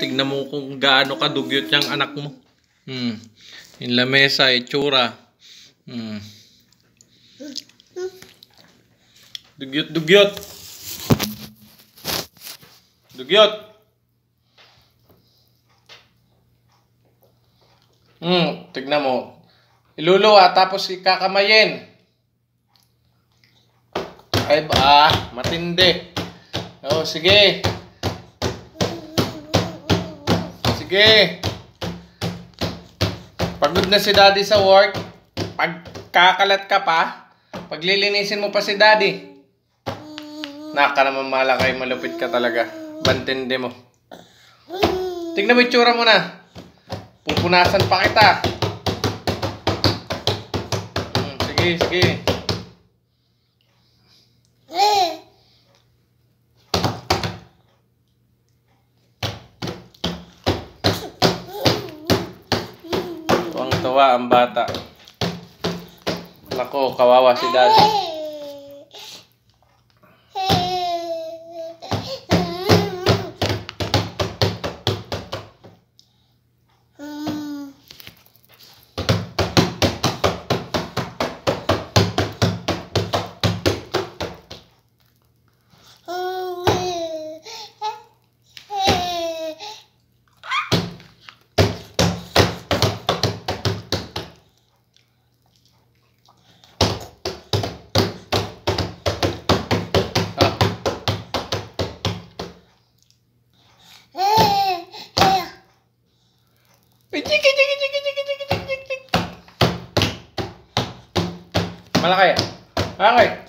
Tignan mo kung gaano kadugyot yung anak mo. Hmm. Yung lamesa, itsura. Hmm. Dugyot, dugyot. Dugyot. Hmm, tignan mo. Iluluwa tapos ikakamayin. Ay ba, matindi. Oh, sige. Sige. Pagod na si daddy sa work. Pagkakalat ka pa. Paglilinisin mo pa si daddy. Naka naman malakay, malupit ka talaga. Bantindi mo. Tignan mo yung tsura mo na. Pupunasan pa kita. Hmm, sige, sige. Tuwang-tuwa ang bata. Nako, kawawa si daddy. Malaki. Malaki.